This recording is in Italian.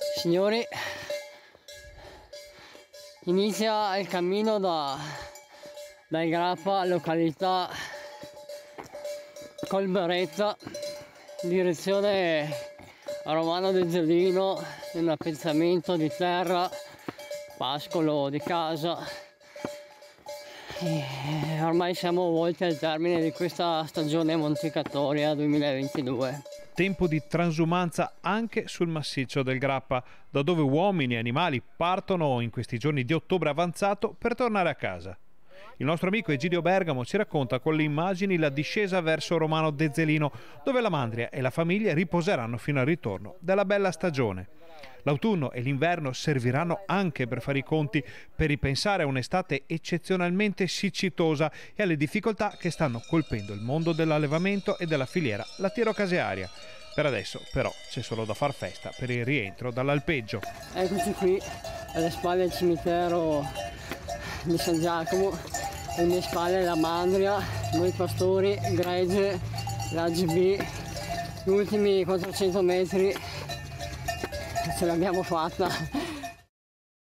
Signori, inizia il cammino da, dal Grappa, località Colberetta, direzione Romano del Zelino, un appezzamento di terra, pascolo di casa. E ormai siamo volti al termine di questa stagione monticatoria 2022 tempo di transumanza anche sul massiccio del Grappa, da dove uomini e animali partono in questi giorni di ottobre avanzato per tornare a casa. Il nostro amico Egidio Bergamo ci racconta con le immagini la discesa verso Romano Dezzelino, dove la Mandria e la famiglia riposeranno fino al ritorno della bella stagione. L'autunno e l'inverno serviranno anche per fare i conti, per ripensare a un'estate eccezionalmente siccitosa e alle difficoltà che stanno colpendo il mondo dell'allevamento e della filiera lattiero-casearia. Per adesso però c'è solo da far festa per il rientro dall'alpeggio. Eccoci qui alle spalle del cimitero di San Giacomo, alle mie spalle la Mandria, noi pastori, gregge, l'AGB, gli ultimi 400 metri ce l'abbiamo fatta